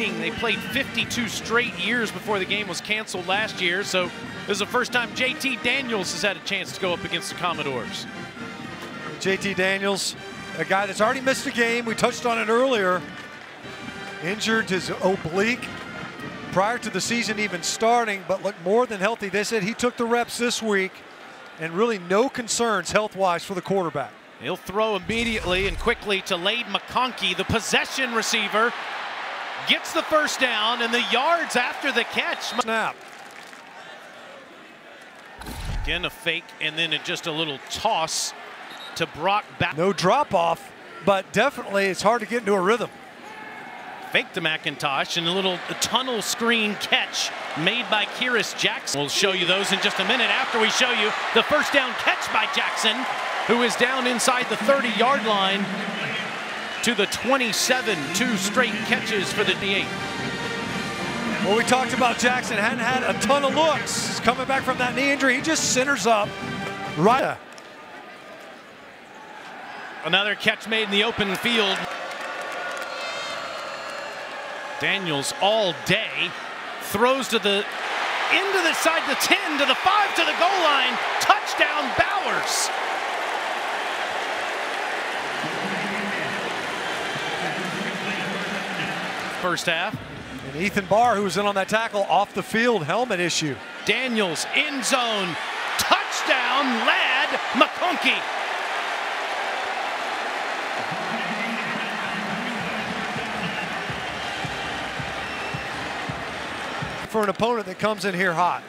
They played 52 straight years before the game was canceled last year, so this is the first time JT Daniels has had a chance to go up against the Commodores. JT Daniels, a guy that's already missed a game. We touched on it earlier. Injured his oblique prior to the season even starting, but looked more than healthy. They said he took the reps this week and really no concerns health-wise for the quarterback. He'll throw immediately and quickly to Ladd McConkey, the possession receiver. Gets the first down and the yards after the catch. Snap. Again, a fake and then just a little toss to Brock back. No drop off, but definitely it's hard to get into a rhythm. Fake to McIntosh and a little tunnel screen catch made by Kearis Jackson. We'll show you those in just a minute after we show you the first down catch by Jackson, who is down inside the 30 yard line to the 27, two straight catches for the D8. Well, we talked about Jackson, hadn't had a ton of looks. He's coming back from that knee injury. He just centers up right. Another catch made in the open field. Daniels all day throws to the into the side to 10 to the 5 to the goal line. Touchdown Bowers. First half. And Ethan Barr, who was in on that tackle, off the field, helmet issue. Daniels, end zone, touchdown, Ladd McConkey. For an opponent that comes in here hot.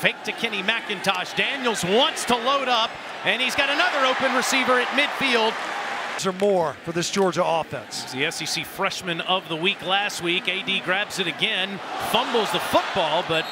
Fake to Kenny McIntosh. Daniels wants to load up, and he's got another open receiver at midfield. Or more for this Georgia offense. The SEC freshman of the week last week. AD grabs it again, fumbles the football, but